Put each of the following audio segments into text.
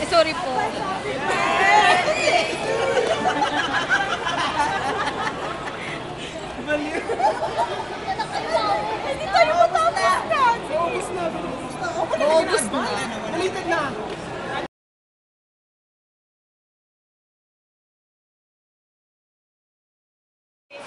Eh, sorry po. Hindi tayo matapos na. Ubus na, ubus na. Ubus na.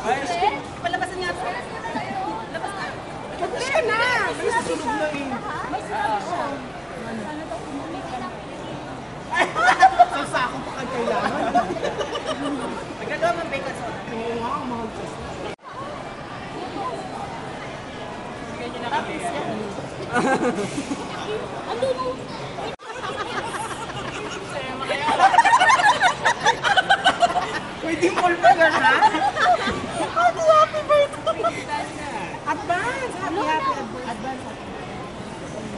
Palabasan nga. Labas na. Ka na. May na eh. May sinabi siya. Sa sako pa ka kailangan. Man bacon soda. Oo nga, mahal sa Pwede mo pa na,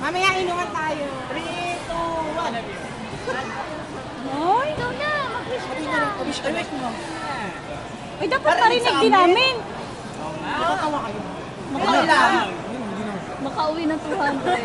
Mamaya inuman tayo. 3, 2, 1. Hoy, ikaw na. Mag-wish mo, wish ka wish mo. Uy, dapat marinig din namin. Nakatawa kayo. Makauwi, makauwi ng 200.